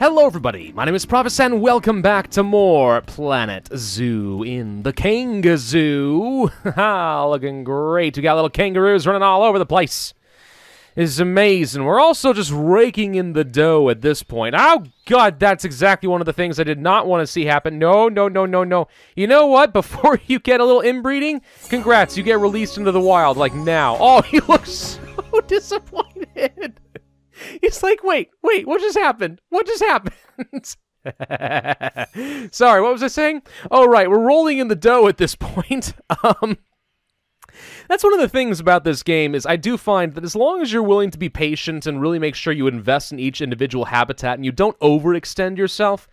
Hello, everybody. My name is Pravus and welcome back to more Planet Zoo in the Kanga Zoo. Looking great. We got little kangaroos running all over the place. It's amazing. We're also just raking in the dough at this point. Oh, God, that's exactly one of the things I did not want to see happen. No, no, no, no, no. You know what? Before you get a little inbreeding, congrats. You get released into the wild, like now. Oh, he looks so disappointed. He's like, wait, wait, what just happened? What just happened? Sorry, what was I saying? Oh, right, we're rolling in the dough at this point. Um, that's one of the things about this game is I do find that as long as you're willing to be patient and really make sure you invest in each individual habitat and you don't overextend yourself,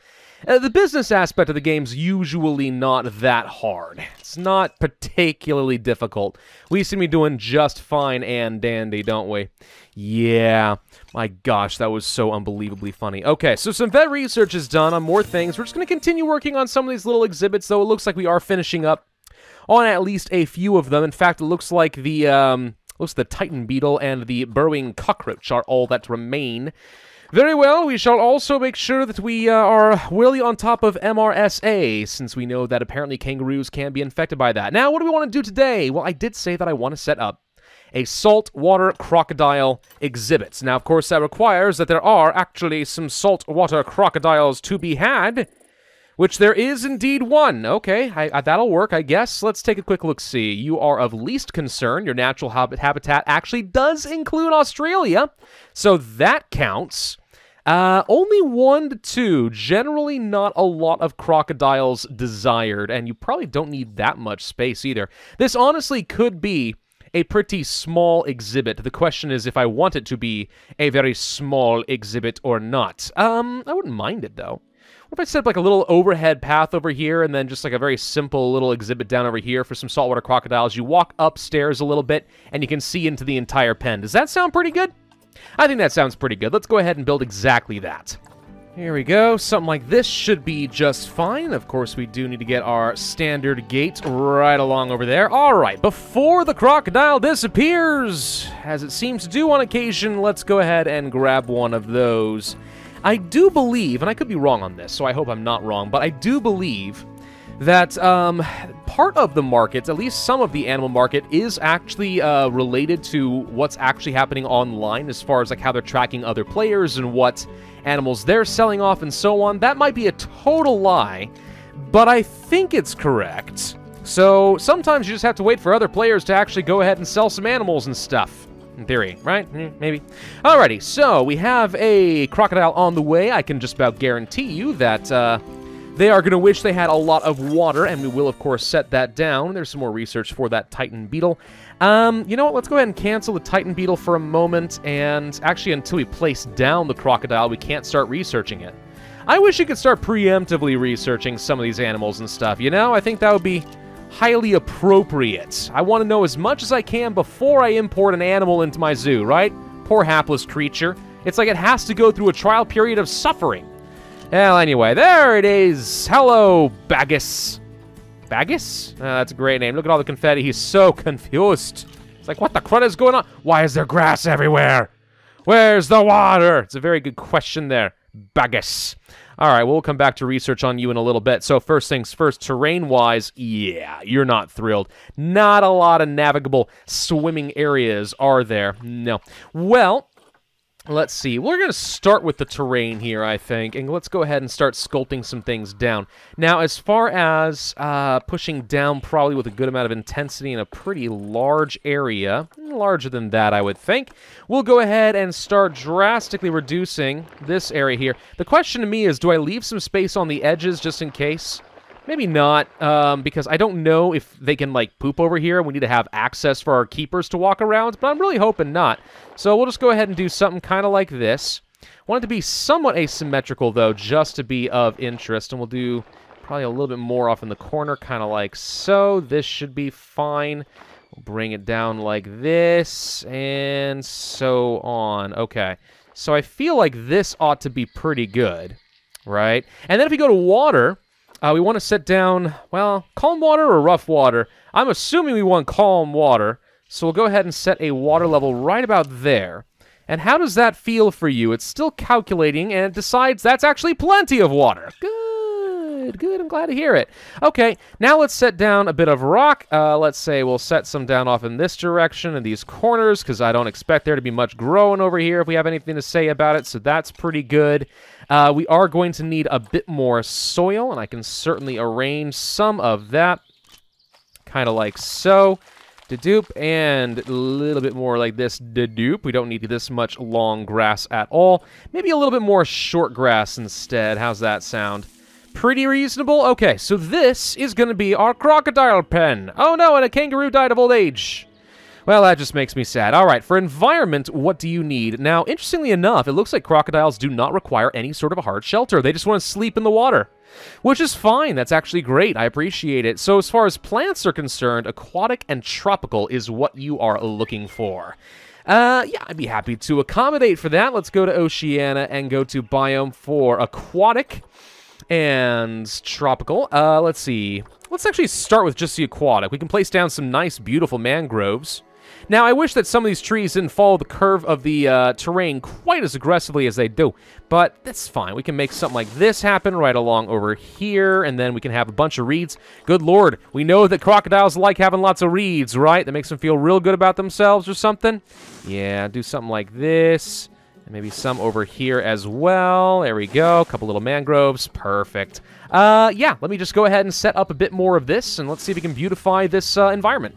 uh, the business aspect of the game's usually not that hard. It's not particularly difficult. We seem to be doing just fine and dandy, don't we? Yeah. My gosh, that was so unbelievably funny. Okay, so some vet research is done on more things. We're just going to continue working on some of these little exhibits, though it looks like we are finishing up on at least a few of them. In fact, it looks like the um, looks the Titan beetle and the burrowing cockroach are all that remain. Very well, we shall also make sure that we uh, are really on top of MRSA, since we know that apparently kangaroos can be infected by that. Now, what do we want to do today? Well, I did say that I want to set up a saltwater crocodile exhibit. Now, of course, that requires that there are actually some saltwater crocodiles to be had, which there is indeed one. Okay, I, I, that'll work, I guess. Let's take a quick look-see. You are of least concern. Your natural habitat actually does include Australia, so that counts. Uh, only one to two. Generally, not a lot of crocodiles desired, and you probably don't need that much space either. This honestly could be a pretty small exhibit. The question is if I want it to be a very small exhibit or not. Um, I wouldn't mind it though. What if I set up like a little overhead path over here and then just like a very simple little exhibit down over here for some saltwater crocodiles? You walk upstairs a little bit and you can see into the entire pen. Does that sound pretty good? I think that sounds pretty good. Let's go ahead and build exactly that. Here we go. Something like this should be just fine. Of course, we do need to get our standard gate right along over there. All right, before the crocodile disappears, as it seems to do on occasion, let's go ahead and grab one of those. I do believe, and I could be wrong on this, so I hope I'm not wrong, but I do believe that um, part of the market, at least some of the animal market, is actually uh, related to what's actually happening online as far as like how they're tracking other players and what animals they're selling off and so on. That might be a total lie, but I think it's correct. So sometimes you just have to wait for other players to actually go ahead and sell some animals and stuff. In theory, right? Mm, maybe. Alrighty, so we have a crocodile on the way. I can just about guarantee you that uh, they are going to wish they had a lot of water, and we will, of course, set that down. There's some more research for that Titan Beetle. Um, you know what? Let's go ahead and cancel the Titan Beetle for a moment, and actually, until we place down the crocodile, we can't start researching it. I wish you could start preemptively researching some of these animals and stuff, you know? I think that would be highly appropriate. I want to know as much as I can before I import an animal into my zoo, right? Poor hapless creature. It's like it has to go through a trial period of suffering. Well, anyway, there it is. Hello, Bagus. Bagus? Oh, that's a great name. Look at all the confetti. He's so confused. It's like, what the crud is going on? Why is there grass everywhere? Where's the water? It's a very good question there. Bagus. All right, we'll come back to research on you in a little bit. So first things first, terrain-wise, yeah, you're not thrilled. Not a lot of navigable swimming areas, are there? No. Well, Let's see. We're going to start with the terrain here, I think, and let's go ahead and start sculpting some things down. Now, as far as uh, pushing down probably with a good amount of intensity in a pretty large area, larger than that, I would think, we'll go ahead and start drastically reducing this area here. The question to me is, do I leave some space on the edges just in case? Maybe not, um, because I don't know if they can, like, poop over here. We need to have access for our keepers to walk around, but I'm really hoping not. So we'll just go ahead and do something kind of like this. Want it to be somewhat asymmetrical, though, just to be of interest, and we'll do probably a little bit more off in the corner, kind of like so. This should be fine. We'll bring it down like this, and so on. Okay, so I feel like this ought to be pretty good, right? And then if we go to water... Uh, we want to set down, well, calm water or rough water. I'm assuming we want calm water. So we'll go ahead and set a water level right about there. And how does that feel for you? It's still calculating, and it decides that's actually plenty of water. Good, good. good. I'm glad to hear it. Okay, now let's set down a bit of rock. Uh, let's say we'll set some down off in this direction in these corners, because I don't expect there to be much growing over here if we have anything to say about it, so that's pretty good. Uh, we are going to need a bit more soil, and I can certainly arrange some of that, kind of like so dupe and a little bit more like this dupe. We don't need this much long grass at all. Maybe a little bit more short grass instead. How's that sound? Pretty reasonable? Okay, so this is to be our crocodile pen. Oh no, and a kangaroo died of old age. Well, that just makes me sad. All right, for environment, what do you need? Now, interestingly enough, it looks like crocodiles do not require any sort of a hard shelter. They just want to sleep in the water. Which is fine. That's actually great. I appreciate it. So as far as plants are concerned, aquatic and tropical is what you are looking for. Uh, yeah, I'd be happy to accommodate for that. Let's go to Oceania and go to biome for aquatic and tropical. Uh, let's see. Let's actually start with just the aquatic. We can place down some nice, beautiful mangroves. Now, I wish that some of these trees didn't follow the curve of the uh, terrain quite as aggressively as they do, but that's fine. We can make something like this happen right along over here, and then we can have a bunch of reeds. Good lord, we know that crocodiles like having lots of reeds, right? That makes them feel real good about themselves or something. Yeah, do something like this. And maybe some over here as well. There we go. A couple little mangroves. Perfect. Uh, yeah, let me just go ahead and set up a bit more of this, and let's see if we can beautify this uh, environment.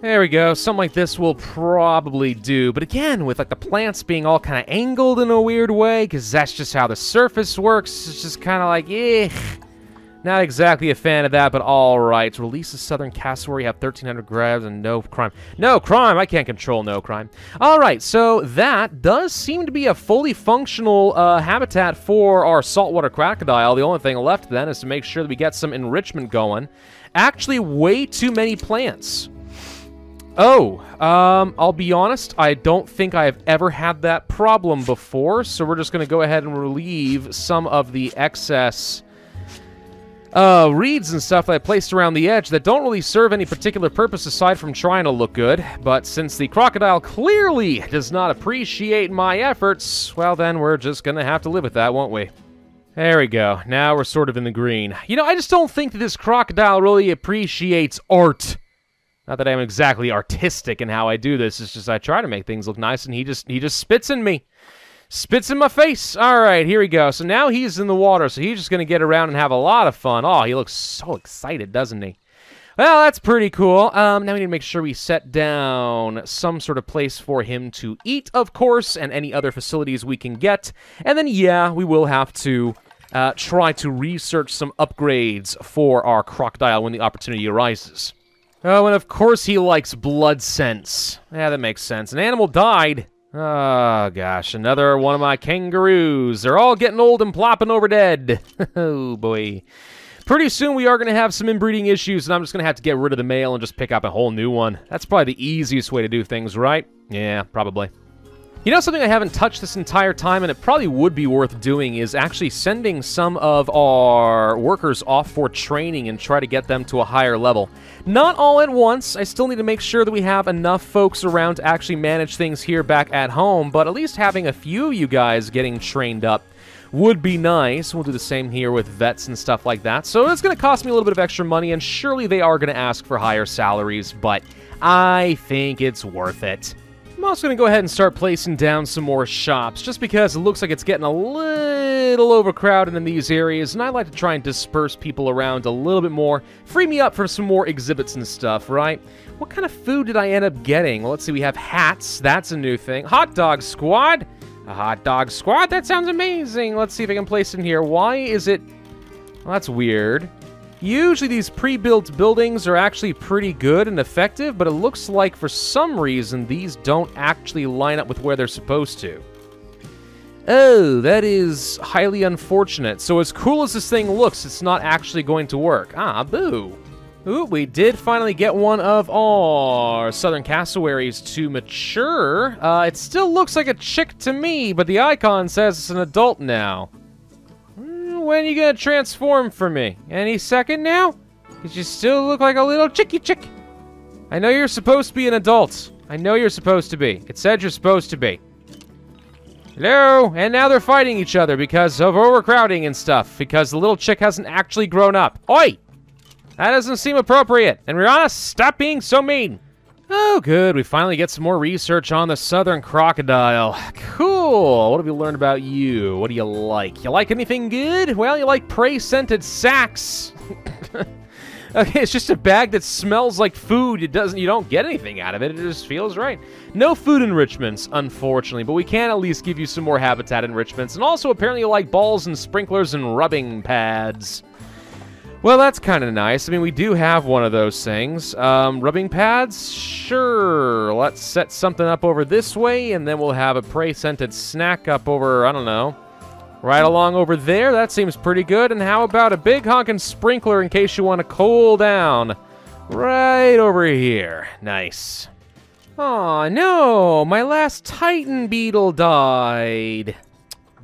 There we go. Something like this will probably do. But again, with like the plants being all kind of angled in a weird way, because that's just how the surface works, it's just kind of like, eh. Not exactly a fan of that, but all right. Release the Southern Cassowary, have 1,300 grabs and no crime. No crime! I can't control no crime. All right, so that does seem to be a fully functional uh, habitat for our saltwater crocodile. The only thing left then is to make sure that we get some enrichment going. Actually, way too many plants. Oh, um, I'll be honest, I don't think I have ever had that problem before, so we're just going to go ahead and relieve some of the excess uh, reeds and stuff that I placed around the edge that don't really serve any particular purpose aside from trying to look good. But since the crocodile clearly does not appreciate my efforts, well then we're just to have to live with that, won't we? There we go. Now we're sort of in the green. You know, I just don't think that this crocodile really appreciates art. Not that I'm exactly artistic in how I do this. It's just I try to make things look nice, and he just he just spits in me. Spits in my face. All right, here we go. So now he's in the water, so he's just going to get around and have a lot of fun. Oh, he looks so excited, doesn't he? Well, that's pretty cool. Um, now we need to make sure we set down some sort of place for him to eat, of course, and any other facilities we can get. And then, yeah, we will have to uh, try to research some upgrades for our crocodile when the opportunity arises. Oh, and of course he likes blood scents. Yeah, that makes sense. An animal died. Oh, gosh, another one of my kangaroos. They're all getting old and plopping over dead. oh, boy. Pretty soon we are going to have some inbreeding issues, and I'm just going to have to get rid of the male and just pick up a whole new one. That's probably the easiest way to do things, right? Yeah, probably. You know something I haven't touched this entire time, and it probably would be worth doing, is actually sending some of our workers off for training and try to get them to a higher level. Not all at once. I still need to make sure that we have enough folks around to actually manage things here back at home, but at least having a few of you guys getting trained up would be nice. We'll do the same here with vets and stuff like that. So it's going to cost me a little bit of extra money, and surely they are going to ask for higher salaries, but I think it's worth it. I'm also going to go ahead and start placing down some more shops, just because it looks like it's getting a little overcrowded in these areas, and I like to try and disperse people around a little bit more, free me up for some more exhibits and stuff, right? What kind of food did I end up getting? Well, let's see, we have hats, that's a new thing. Hot dog squad? A hot dog squad? That sounds amazing. Let's see if I can place in here. Why is it... Well, that's weird. Usually these pre-built buildings are actually pretty good and effective, but it looks like for some reason these don't actually line up with where they're supposed to. Oh, that is highly unfortunate. So as cool as this thing looks, it's not actually going to work. Ah, boo. Ooh, we did finally get one of our southern cassowaries to mature. Uh, it still looks like a chick to me, but the icon says it's an adult now when are you gonna transform for me? Any second now? Because you still look like a little chicky chick. I know you're supposed to be an adult. I know you're supposed to be. It said you're supposed to be. Hello? And now they're fighting each other because of overcrowding and stuff, because the little chick hasn't actually grown up. Oi! That doesn't seem appropriate. And Rihanna, stop being so mean. Oh, good. We finally get some more research on the southern crocodile. Cool. What have we learned about you? What do you like? You like anything good? Well, you like prey-scented sacks. okay, it's just a bag that smells like food. It doesn't. You don't get anything out of it. It just feels right. No food enrichments, unfortunately, but we can at least give you some more habitat enrichments. And also, apparently, you like balls and sprinklers and rubbing pads. Well, that's kind of nice. I mean, we do have one of those things. Um, rubbing pads? Sure. Let's set something up over this way, and then we'll have a prey-scented snack up over, I don't know, right along over there. That seems pretty good. And how about a big honkin' sprinkler in case you want to cool down? Right over here. Nice. Aw, no! My last Titan Beetle died.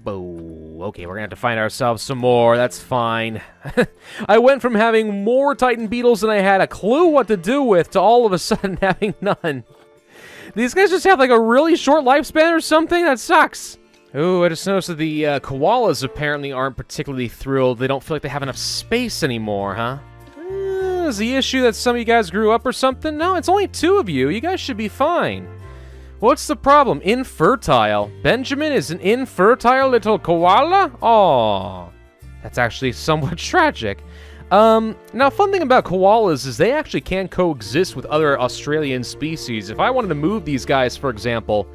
Boo. Okay, we're gonna have to find ourselves some more. That's fine. I went from having more Titan Beetles than I had a clue what to do with to all of a sudden having none. These guys just have like a really short lifespan or something? That sucks. Ooh, I just noticed that the uh, koalas apparently aren't particularly thrilled. They don't feel like they have enough space anymore, huh? Uh, is the issue that some of you guys grew up or something? No, it's only two of you. You guys should be fine. What's the problem? Infertile. Benjamin is an infertile little koala? Aw. That's actually somewhat tragic. Um, now, fun thing about koalas is they actually can coexist with other Australian species. If I wanted to move these guys, for example,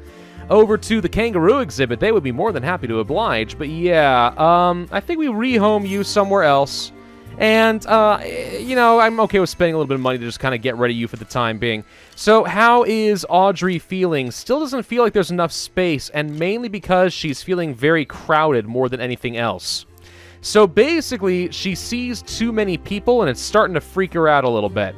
over to the kangaroo exhibit, they would be more than happy to oblige. But yeah, um, I think we rehome you somewhere else. And, uh, you know, I'm okay with spending a little bit of money to just kind of get rid of you for the time being. So, how is Audrey feeling? Still doesn't feel like there's enough space, and mainly because she's feeling very crowded more than anything else. So, basically, she sees too many people, and it's starting to freak her out a little bit.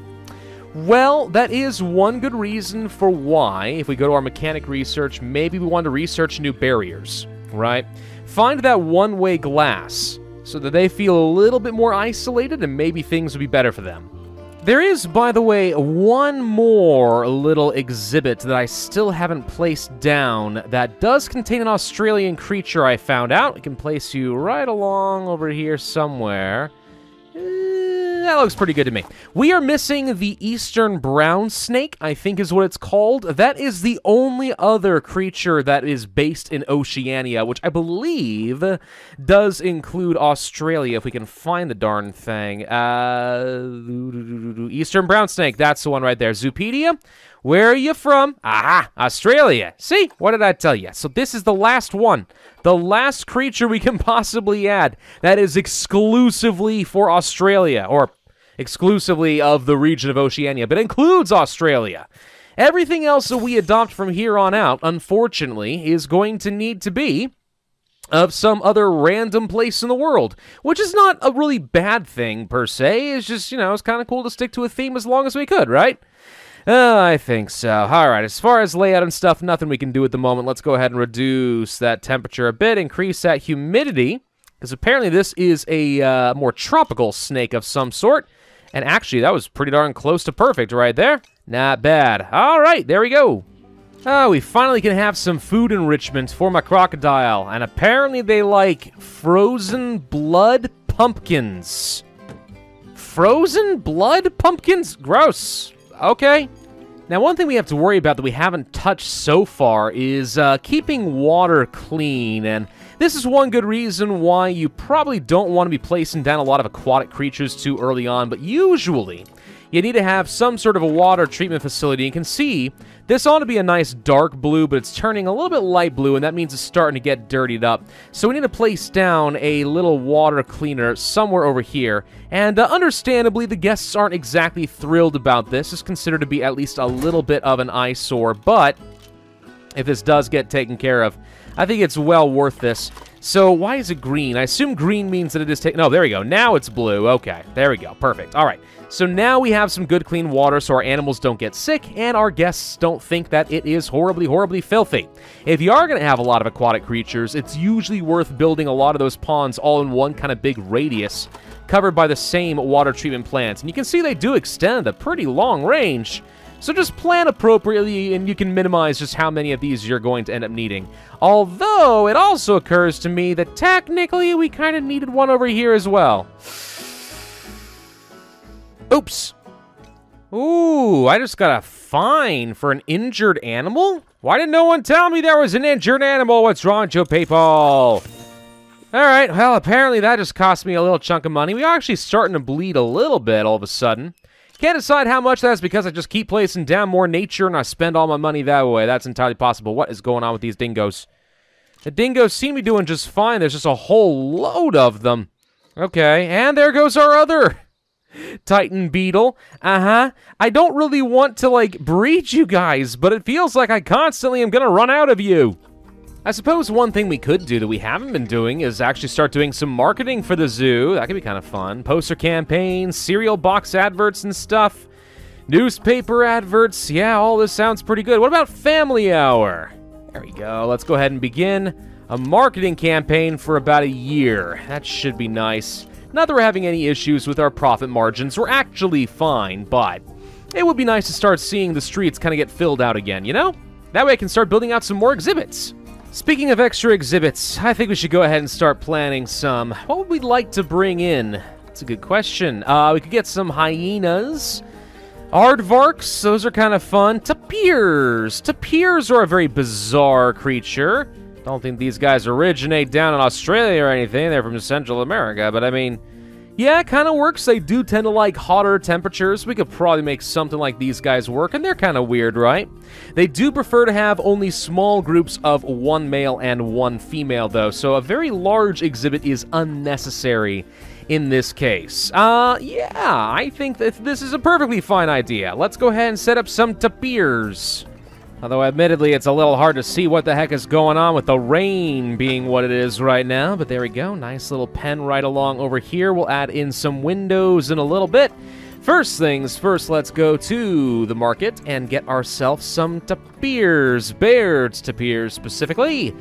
Well, that is one good reason for why, if we go to our mechanic research, maybe we want to research new barriers, right? Find that one-way glass so that they feel a little bit more isolated and maybe things will be better for them. There is, by the way, one more little exhibit that I still haven't placed down that does contain an Australian creature I found out. I can place you right along over here somewhere. That looks pretty good to me. We are missing the eastern brown snake, I think is what it's called. That is the only other creature that is based in Oceania, which I believe does include Australia, if we can find the darn thing. Uh, eastern brown snake, that's the one right there. Zoopedia, Where are you from? Aha, Australia. See, what did I tell you? So this is the last one. The last creature we can possibly add that is exclusively for Australia, or exclusively of the region of Oceania, but includes Australia. Everything else that we adopt from here on out, unfortunately, is going to need to be of some other random place in the world, which is not a really bad thing per se. It's just, you know, it's kind of cool to stick to a theme as long as we could, right? Uh, I think so. All right, as far as layout and stuff, nothing we can do at the moment. Let's go ahead and reduce that temperature a bit, increase that humidity, because apparently this is a uh, more tropical snake of some sort. And actually, that was pretty darn close to perfect right there. Not bad. All right, there we go. Oh, we finally can have some food enrichment for my crocodile. And apparently they like frozen blood pumpkins. Frozen blood pumpkins? Gross. Okay. Now, one thing we have to worry about that we haven't touched so far is uh, keeping water clean, and this is one good reason why you probably don't want to be placing down a lot of aquatic creatures too early on, but usually you need to have some sort of a water treatment facility. You can see this ought to be a nice dark blue, but it's turning a little bit light blue, and that means it's starting to get dirtied up. So we need to place down a little water cleaner somewhere over here. And uh, understandably, the guests aren't exactly thrilled about this. It's considered to be at least a little bit of an eyesore, but if this does get taken care of, I think it's well worth this. So why is it green? I assume green means that it is taken... No, there we go. Now it's blue. Okay, there we go. Perfect. All right. So now we have some good clean water so our animals don't get sick and our guests don't think that it is horribly, horribly filthy. If you are going to have a lot of aquatic creatures, it's usually worth building a lot of those ponds all in one kind of big radius covered by the same water treatment plants. And you can see they do extend a pretty long range. So just plan appropriately and you can minimize just how many of these you're going to end up needing. Although, it also occurs to me that technically we kind of needed one over here as well. Oops. Ooh, I just got a fine for an injured animal? Why didn't no one tell me there was an injured animal? What's wrong, Joe people? Alright, well, apparently that just cost me a little chunk of money. We are actually starting to bleed a little bit all of a sudden. Can't decide how much that's because I just keep placing down more nature and I spend all my money that way. That's entirely possible. What is going on with these dingoes? The dingoes seem to be doing just fine. There's just a whole load of them. Okay, and there goes our other Titan Beetle. Uh-huh. I don't really want to, like, breed you guys, but it feels like I constantly am gonna run out of you. I suppose one thing we could do that we haven't been doing is actually start doing some marketing for the zoo. That could be kind of fun. Poster campaigns, cereal box adverts and stuff. Newspaper adverts. Yeah, all this sounds pretty good. What about Family Hour? There we go. Let's go ahead and begin a marketing campaign for about a year. That should be nice. Not that we're having any issues with our profit margins. We're actually fine, but it would be nice to start seeing the streets kind of get filled out again, you know? That way I can start building out some more exhibits. Speaking of extra exhibits, I think we should go ahead and start planning some. What would we like to bring in? That's a good question. Uh, we could get some hyenas. Aardvarks, those are kind of fun. Tapirs. Tapirs are a very bizarre creature. Don't think these guys originate down in Australia or anything. They're from Central America, but I mean, yeah, kind of works. They do tend to like hotter temperatures. We could probably make something like these guys work, and they're kind of weird, right? They do prefer to have only small groups of one male and one female, though, so a very large exhibit is unnecessary in this case. Uh, yeah, I think that this is a perfectly fine idea. Let's go ahead and set up some tapirs. Although, admittedly, it's a little hard to see what the heck is going on with the rain being what it is right now. But there we go. Nice little pen right along over here. We'll add in some windows in a little bit. First things first, let's go to the market and get ourselves some tapirs. Baird's tapirs, specifically.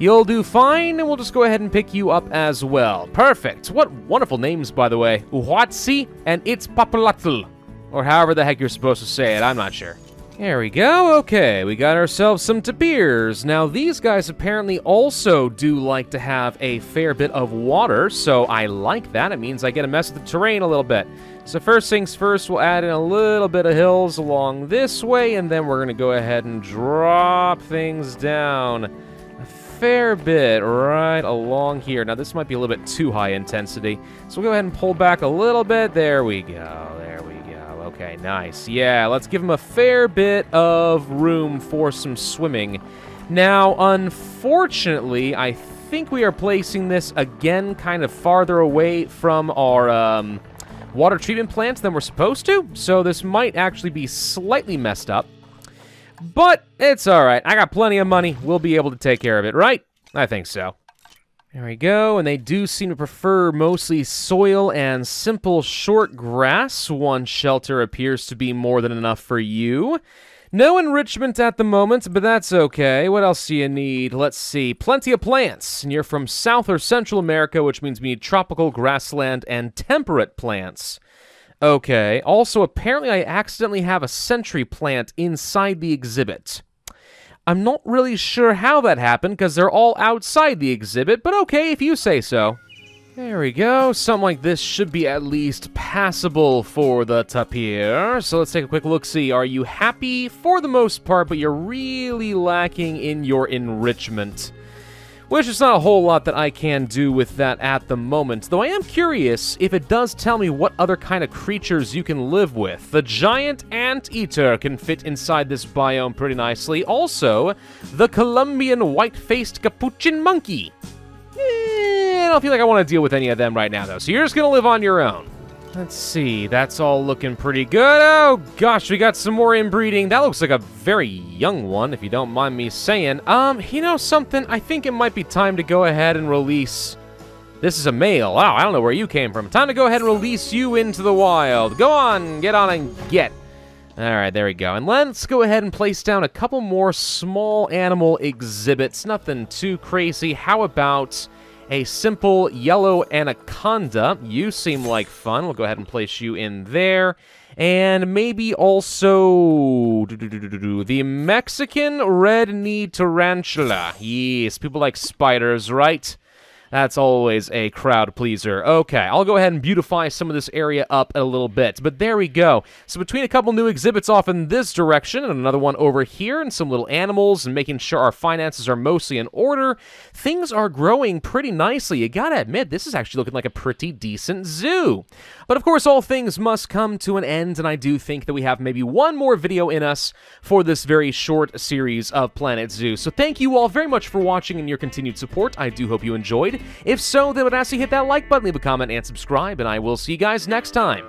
You'll do fine, and we'll just go ahead and pick you up as well. Perfect. What wonderful names, by the way. Uhuatsi and It's Papalatl. Or however the heck you're supposed to say it, I'm not sure. There we go. Okay, we got ourselves some tapirs. Now, these guys apparently also do like to have a fair bit of water, so I like that. It means I get to mess with the terrain a little bit. So first things first, we'll add in a little bit of hills along this way, and then we're going to go ahead and drop things down a fair bit right along here. Now, this might be a little bit too high intensity, so we'll go ahead and pull back a little bit. There we go. Okay, nice. Yeah, let's give him a fair bit of room for some swimming. Now, unfortunately, I think we are placing this again kind of farther away from our um, water treatment plants than we're supposed to, so this might actually be slightly messed up. But it's alright. I got plenty of money. We'll be able to take care of it, right? I think so. There we go, and they do seem to prefer mostly soil and simple short grass. One shelter appears to be more than enough for you. No enrichment at the moment, but that's okay. What else do you need? Let's see. Plenty of plants. And you're from South or Central America, which means we need tropical grassland and temperate plants. Okay. Also, apparently I accidentally have a century plant inside the exhibit. I'm not really sure how that happened because they're all outside the exhibit, but okay if you say so. There we go. Something like this should be at least passable for the tapir. So let's take a quick look-see. Are you happy for the most part, but you're really lacking in your enrichment? Which is not a whole lot that I can do with that at the moment, though I am curious if it does tell me what other kind of creatures you can live with. The giant anteater can fit inside this biome pretty nicely. Also, the Colombian white-faced capuchin monkey. Eh, I don't feel like I want to deal with any of them right now, though, so you're just going to live on your own. Let's see, that's all looking pretty good. Oh gosh, we got some more inbreeding. That looks like a very young one, if you don't mind me saying. Um, you know something? I think it might be time to go ahead and release... This is a male. Wow, I don't know where you came from. Time to go ahead and release you into the wild. Go on, get on and get. Alright, there we go. And let's go ahead and place down a couple more small animal exhibits. Nothing too crazy. How about a simple yellow anaconda. You seem like fun. We'll go ahead and place you in there. And maybe also the Mexican red-knee tarantula. Yes, people like spiders, right? That's always a crowd pleaser. Okay, I'll go ahead and beautify some of this area up a little bit. But there we go. So between a couple new exhibits off in this direction and another one over here and some little animals and making sure our finances are mostly in order, things are growing pretty nicely. You gotta admit, this is actually looking like a pretty decent zoo. But of course, all things must come to an end, and I do think that we have maybe one more video in us for this very short series of Planet Zoo. So thank you all very much for watching and your continued support. I do hope you enjoyed. If so, then would ask you hit that like button, leave a comment, and subscribe, and I will see you guys next time.